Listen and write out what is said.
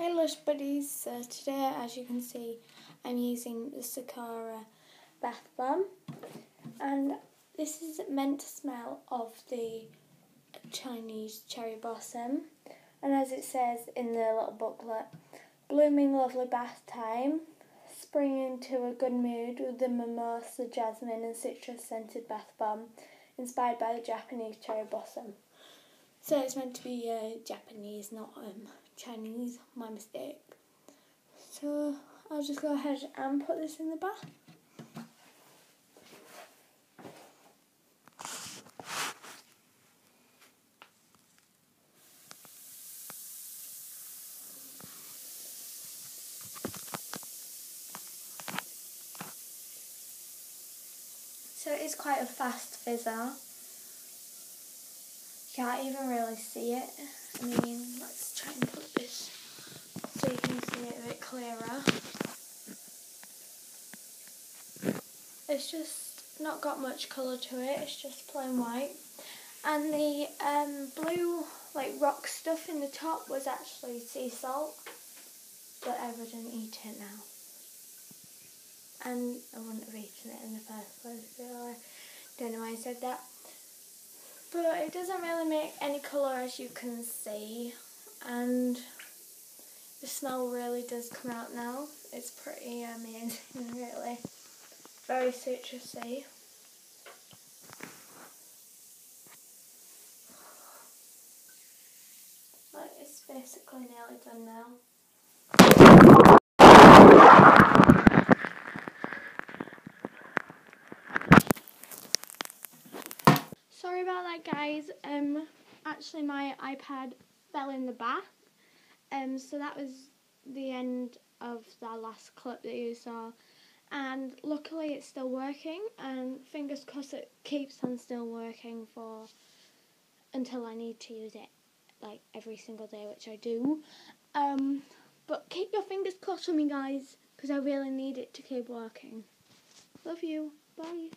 Hey Lush Buddies, so today as you can see I'm using the Sakura bath bomb. And this is meant to smell of the Chinese cherry blossom. And as it says in the little booklet, blooming lovely bath time, spring into a good mood with the mimosa, jasmine and citrus scented bath bomb inspired by the Japanese cherry blossom. So it's meant to be uh, Japanese, not um, Chinese, my mistake. So I'll just go ahead and put this in the bath. So it is quite a fast fizzer. Can't even really see it. I mean, let's try and put this so you can see it a bit clearer. It's just not got much colour to it, it's just plain white. And the um, blue like rock stuff in the top was actually sea salt, but I wouldn't eat it now. And I wouldn't have eaten it in the first place, so I don't know why I said that. But it doesn't really make any colour as you can see and the smell really does come out now. It's pretty amazing really. Very citrusy. Like it's basically nearly done now. Sorry about that guys. Um actually my iPad fell in the bath. Um so that was the end of that last clip that you saw. And luckily it's still working and fingers crossed it keeps on still working for until I need to use it like every single day, which I do. Um but keep your fingers crossed for me guys because I really need it to keep working. Love you. Bye.